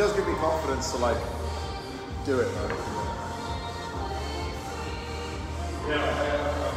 it does give me confidence to like do it. Yeah,